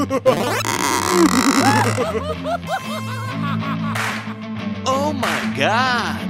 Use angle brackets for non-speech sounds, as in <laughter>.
<laughs> oh my god!